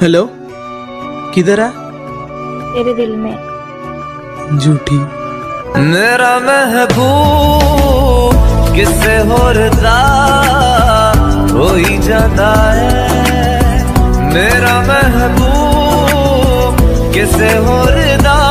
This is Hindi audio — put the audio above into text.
हेलो किधर है? तेरे दिल में। झूठी। मेरा महबूब किसे होरदा? हो ही जाता है। मेरा महबूब किसे होरदा?